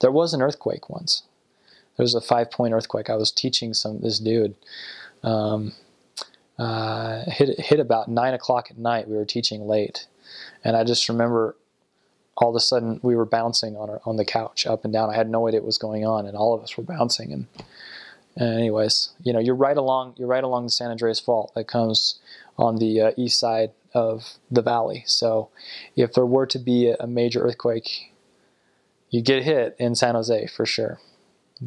There was an earthquake once. There was a five point earthquake. I was teaching some this dude. Um, uh, hit hit about nine o'clock at night. We were teaching late, and I just remember all of a sudden we were bouncing on our, on the couch up and down. I had no idea what was going on, and all of us were bouncing. And, and anyways, you know, you're right along you're right along the San Andreas Fault that comes on the uh, east side of the valley. So if there were to be a, a major earthquake, you get hit in San Jose for sure.